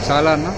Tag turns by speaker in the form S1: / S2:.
S1: చాలా అన్న?